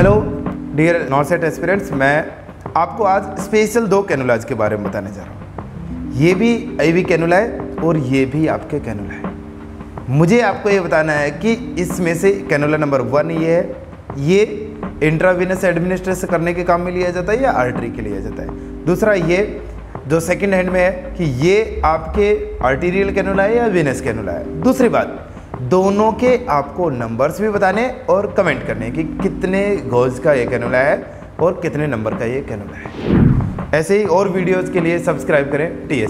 Hello dear नॉर्सेट aspirants मैं आपको आज स्पेशल दो कैनुलाज के बारे में बताने जा रहा हूँ। ये भी आई वी कैनुला है और ये भी आपके कैनुला है। मुझे आपको ये बताना है कि इसमें से कैनुला नंबर वन ये है। ये इंट्रावीनस एडमिनिस्ट्रेशन करने के काम में लिया जाता है या आर्टरी के लिया जाता है? दूसरा ये, जो सेकंड हैंड में है कि ये आपके आर्टीरियल कैनुला है या वेनस कैनुला है? दूसरी बात दोनों के आपको नंबर्स भी बताने और कमेंट करने कि कितने गोल्स का ये कैनोला है और कितने नंबर का ये कैनोला है। ऐसे ही और वीडियोस के लिए सब्सक्राइब करें टी